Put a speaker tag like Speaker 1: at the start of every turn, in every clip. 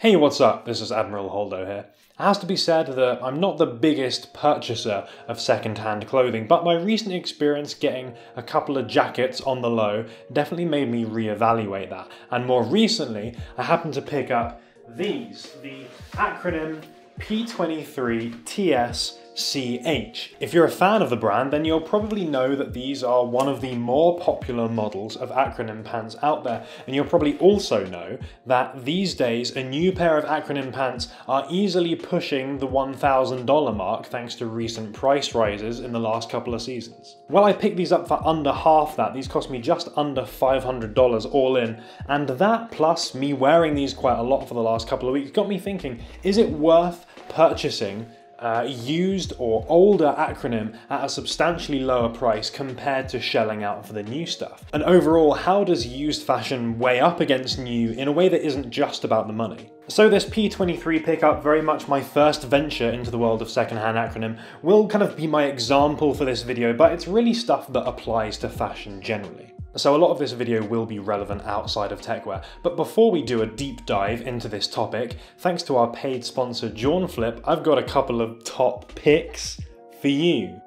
Speaker 1: Hey, what's up? This is Admiral Holdo here. It has to be said that I'm not the biggest purchaser of second-hand clothing, but my recent experience getting a couple of jackets on the low definitely made me reevaluate that. And more recently, I happened to pick up these, the acronym P23TS CH. If you're a fan of the brand, then you'll probably know that these are one of the more popular models of acronym pants out there. And you'll probably also know that these days, a new pair of acronym pants are easily pushing the $1,000 mark thanks to recent price rises in the last couple of seasons. Well, I picked these up for under half that. These cost me just under $500 all in. And that plus me wearing these quite a lot for the last couple of weeks got me thinking, is it worth purchasing uh, used or older acronym at a substantially lower price compared to shelling out for the new stuff? And overall, how does used fashion weigh up against new in a way that isn't just about the money? So this P23 pickup, very much my first venture into the world of secondhand acronym, will kind of be my example for this video, but it's really stuff that applies to fashion generally. So a lot of this video will be relevant outside of techwear, but before we do a deep dive into this topic, thanks to our paid sponsor JawnFlip, I've got a couple of top picks for you.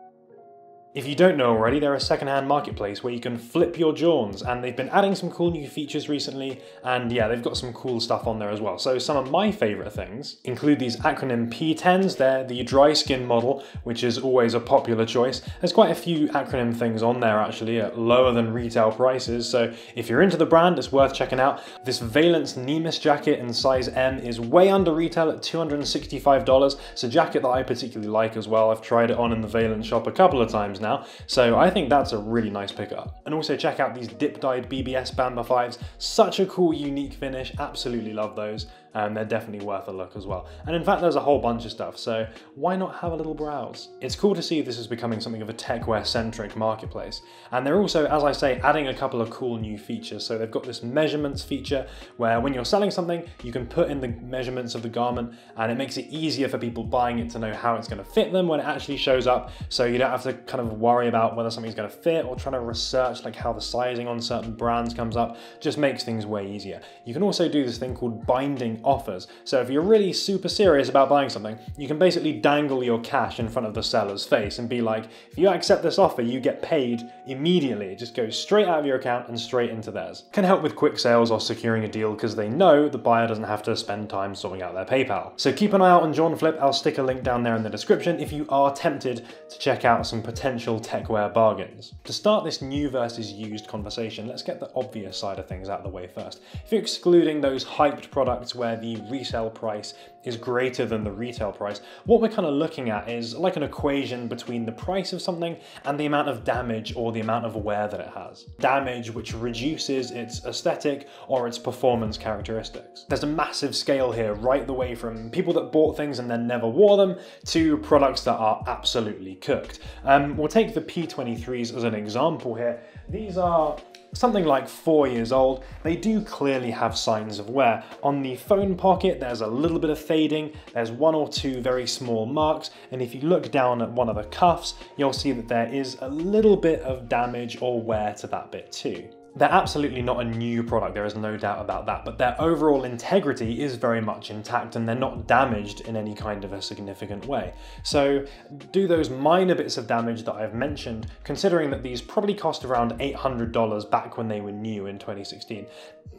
Speaker 1: If you don't know already, they're a secondhand marketplace where you can flip your Jawns, and they've been adding some cool new features recently, and yeah, they've got some cool stuff on there as well. So some of my favourite things include these acronym P10s, they're the dry skin model, which is always a popular choice. There's quite a few acronym things on there actually at lower than retail prices, so if you're into the brand, it's worth checking out. This Veilance Nemis jacket in size M is way under retail at $265. It's a jacket that I particularly like as well. I've tried it on in the Veilance shop a couple of times now. So I think that's a really nice pickup. And also check out these dip dyed BBS Bamba 5s. Such a cool, unique finish. Absolutely love those and they're definitely worth a look as well. And in fact, there's a whole bunch of stuff, so why not have a little browse? It's cool to see this is becoming something of a techwear-centric marketplace. And they're also, as I say, adding a couple of cool new features. So they've got this measurements feature where when you're selling something, you can put in the measurements of the garment and it makes it easier for people buying it to know how it's gonna fit them when it actually shows up. So you don't have to kind of worry about whether something's gonna fit or trying to research like how the sizing on certain brands comes up. Just makes things way easier. You can also do this thing called binding offers. So if you're really super serious about buying something, you can basically dangle your cash in front of the seller's face and be like, if you accept this offer, you get paid immediately. It just goes straight out of your account and straight into theirs. Can help with quick sales or securing a deal because they know the buyer doesn't have to spend time sorting out their PayPal. So keep an eye out on JawnFlip. I'll stick a link down there in the description if you are tempted to check out some potential techwear bargains. To start this new versus used conversation, let's get the obvious side of things out of the way first. If you're excluding those hyped products where the resale price is greater than the retail price, what we're kind of looking at is like an equation between the price of something and the amount of damage or the amount of wear that it has. Damage which reduces its aesthetic or its performance characteristics. There's a massive scale here, right the way from people that bought things and then never wore them to products that are absolutely cooked. Um, we'll take the P23s as an example here. These are something like four years old, they do clearly have signs of wear. On the phone pocket, there's a little bit of fading, there's one or two very small marks, and if you look down at one of the cuffs, you'll see that there is a little bit of damage or wear to that bit too. They're absolutely not a new product, there is no doubt about that, but their overall integrity is very much intact and they're not damaged in any kind of a significant way. So do those minor bits of damage that I've mentioned, considering that these probably cost around $800 back when they were new in 2016,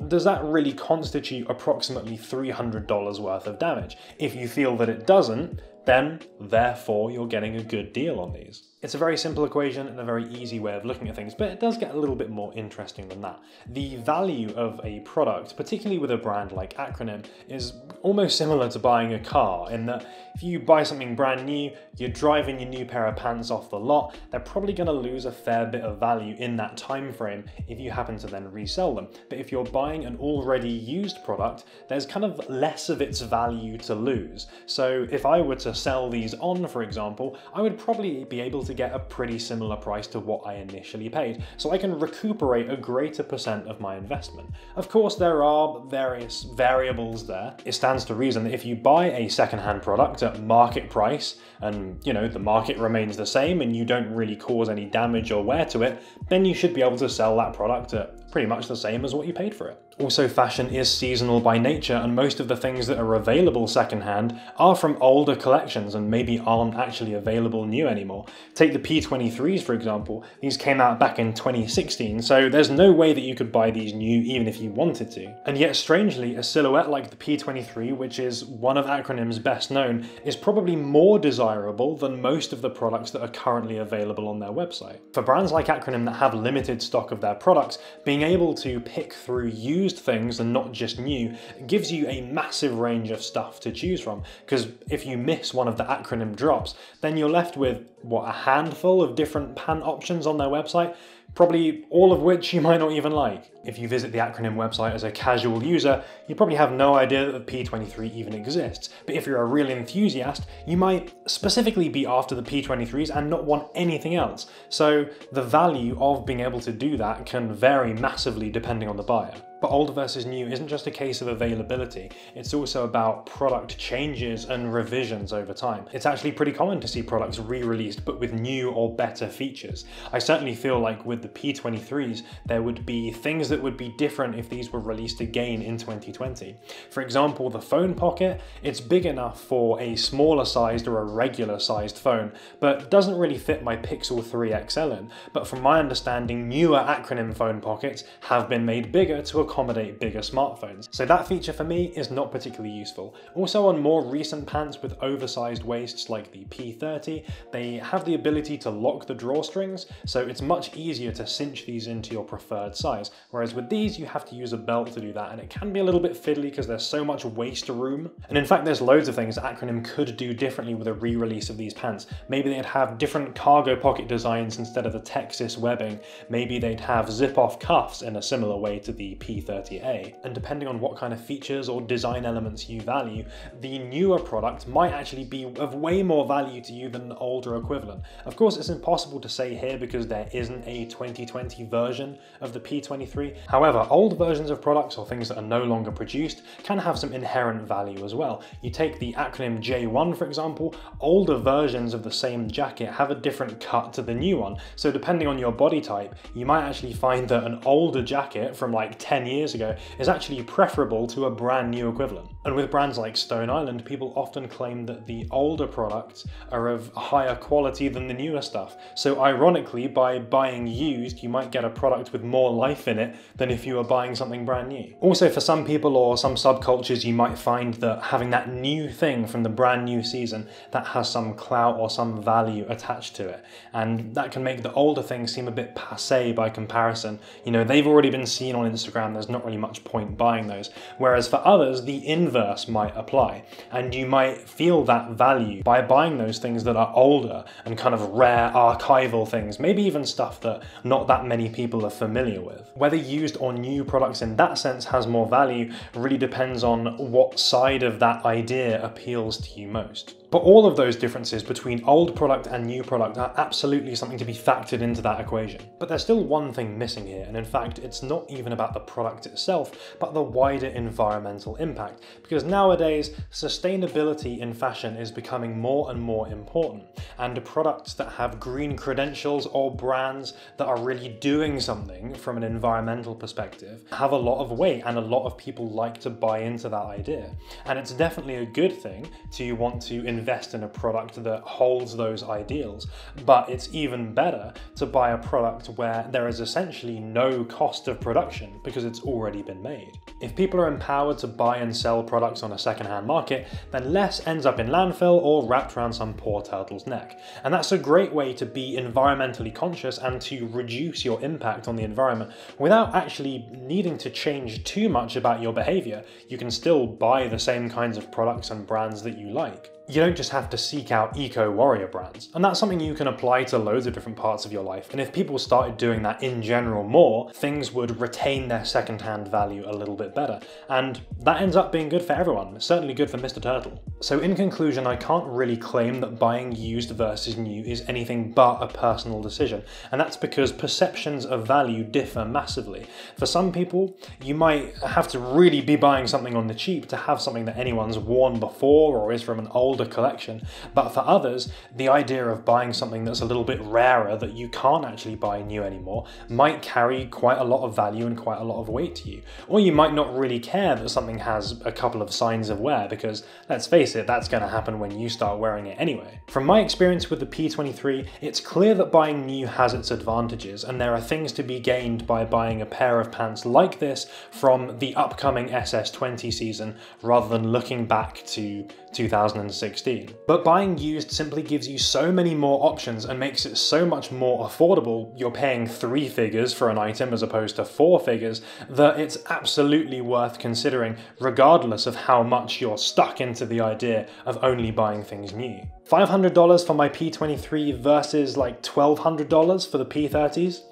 Speaker 1: does that really constitute approximately $300 worth of damage? If you feel that it doesn't, then therefore you're getting a good deal on these. It's a very simple equation and a very easy way of looking at things, but it does get a little bit more interesting than that. The value of a product, particularly with a brand like Acronym, is almost similar to buying a car in that if you buy something brand new, you're driving your new pair of pants off the lot, they're probably going to lose a fair bit of value in that time frame if you happen to then resell them. But if you're buying an already used product, there's kind of less of its value to lose. So if I were to sell these on, for example, I would probably be able to get a pretty similar price to what I initially paid, so I can recuperate a greater percent of my investment. Of course, there are various variables there. It stands to reason that if you buy a secondhand product at market price and you know the market remains the same and you don't really cause any damage or wear to it, then you should be able to sell that product at pretty much the same as what you paid for it. Also, fashion is seasonal by nature, and most of the things that are available secondhand are from older collections and maybe aren't actually available new anymore. Take the P23s, for example. These came out back in 2016, so there's no way that you could buy these new even if you wanted to. And yet, strangely, a silhouette like the P23, which is one of Acronym's best known, is probably more desirable than most of the products that are currently available on their website. For brands like Acronym that have limited stock of their products, being able to pick through used things and not just new gives you a massive range of stuff to choose from. Because if you miss one of the Acronym drops, then you're left with, what, a handful of different pan options on their website? Probably all of which you might not even like. If you visit the acronym website as a casual user, you probably have no idea that the P23 even exists. But if you're a real enthusiast, you might specifically be after the P23s and not want anything else. So the value of being able to do that can vary massively depending on the buyer. But old versus new isn't just a case of availability, it's also about product changes and revisions over time. It's actually pretty common to see products re-released but with new or better features. I certainly feel like with the P23s, there would be things that would be different if these were released again in 2020. For example, the phone pocket, it's big enough for a smaller sized or a regular sized phone, but doesn't really fit my Pixel 3 XL in. But from my understanding, newer acronym phone pockets have been made bigger to accommodate bigger smartphones. So that feature for me is not particularly useful. Also on more recent pants with oversized waists like the P30, they have the ability to lock the drawstrings, so it's much easier to cinch these into your preferred size. Whereas with these, you have to use a belt to do that, and it can be a little bit fiddly because there's so much waist room. And in fact, there's loads of things Acronym could do differently with a re-release of these pants. Maybe they'd have different cargo pocket designs instead of the Texas webbing. Maybe they'd have zip-off cuffs in a similar way to the P P30A. And depending on what kind of features or design elements you value, the newer product might actually be of way more value to you than an older equivalent. Of course, it's impossible to say here because there isn't a 2020 version of the P23. However, old versions of products or things that are no longer produced can have some inherent value as well. You take the acronym J1 for example, older versions of the same jacket have a different cut to the new one. So depending on your body type, you might actually find that an older jacket from like 10 years ago is actually preferable to a brand new equivalent. And with brands like Stone Island, people often claim that the older products are of higher quality than the newer stuff. So ironically, by buying used, you might get a product with more life in it than if you were buying something brand new. Also, for some people or some subcultures, you might find that having that new thing from the brand new season that has some clout or some value attached to it. And that can make the older things seem a bit passe by comparison. You know, they've already been seen on Instagram, there's not really much point buying those. Whereas for others, the inverse might apply. And you might feel that value by buying those things that are older and kind of rare archival things, maybe even stuff that not that many people are familiar with. Whether used or new products in that sense has more value really depends on what side of that idea appeals to you most. But all of those differences between old product and new product are absolutely something to be factored into that equation. But there's still one thing missing here, and in fact, it's not even about the product itself, but the wider environmental impact. Because nowadays, sustainability in fashion is becoming more and more important, and products that have green credentials or brands that are really doing something from an environmental perspective have a lot of weight, and a lot of people like to buy into that idea. And it's definitely a good thing to want to invest invest in a product that holds those ideals. But it's even better to buy a product where there is essentially no cost of production because it's already been made. If people are empowered to buy and sell products on a secondhand market, then less ends up in landfill or wrapped around some poor turtle's neck. And that's a great way to be environmentally conscious and to reduce your impact on the environment without actually needing to change too much about your behavior. You can still buy the same kinds of products and brands that you like you don't just have to seek out eco warrior brands. And that's something you can apply to loads of different parts of your life. And if people started doing that in general more, things would retain their secondhand value a little bit better. And that ends up being good for everyone, certainly good for Mr. Turtle. So in conclusion, I can't really claim that buying used versus new is anything but a personal decision. And that's because perceptions of value differ massively. For some people, you might have to really be buying something on the cheap to have something that anyone's worn before or is from an old older collection. But for others, the idea of buying something that's a little bit rarer that you can't actually buy new anymore might carry quite a lot of value and quite a lot of weight to you. Or you might not really care that something has a couple of signs of wear because let's face it, that's going to happen when you start wearing it anyway. From my experience with the P23, it's clear that buying new has its advantages and there are things to be gained by buying a pair of pants like this from the upcoming SS20 season rather than looking back to 2016. But buying used simply gives you so many more options and makes it so much more affordable. You're paying three figures for an item as opposed to four figures that it's absolutely worth considering regardless of how much you're stuck into the idea of only buying things new. $500 for my P23 versus like $1,200 for the P30s?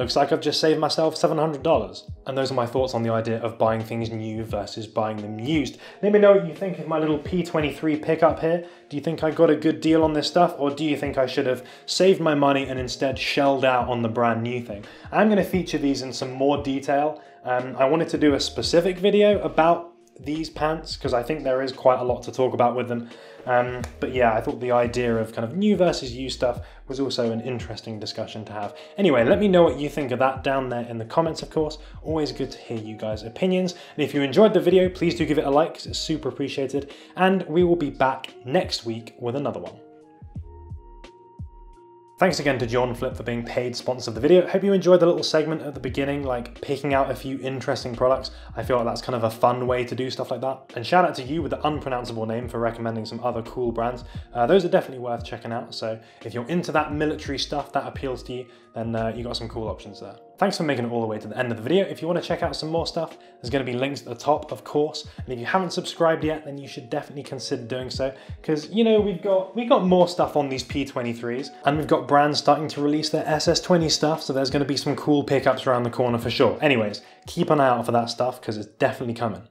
Speaker 1: Looks like I've just saved myself $700. And those are my thoughts on the idea of buying things new versus buying them used. Let me know what you think of my little P23 pickup here. Do you think I got a good deal on this stuff or do you think I should have saved my money and instead shelled out on the brand new thing? I'm going to feature these in some more detail. Um, I wanted to do a specific video about these pants because I think there is quite a lot to talk about with them. Um, but yeah, I thought the idea of kind of new versus used stuff was also an interesting discussion to have. Anyway, let me know what you think of that down there in the comments, of course. Always good to hear you guys' opinions. And if you enjoyed the video, please do give it a like it's super appreciated. And we will be back next week with another one. Thanks again to JawnFlip for being paid sponsor of the video. Hope you enjoyed the little segment at the beginning, like picking out a few interesting products. I feel like that's kind of a fun way to do stuff like that. And shout out to you with the unpronounceable name for recommending some other cool brands. Uh, those are definitely worth checking out. So if you're into that military stuff that appeals to you, then uh, you got some cool options there. Thanks for making it all the way to the end of the video. If you want to check out some more stuff, there's going to be links at the top, of course. And if you haven't subscribed yet, then you should definitely consider doing so. Because, you know, we've got we've got more stuff on these P23s. And we've got brands starting to release their SS20 stuff. So there's going to be some cool pickups around the corner for sure. Anyways, keep an eye out for that stuff because it's definitely coming.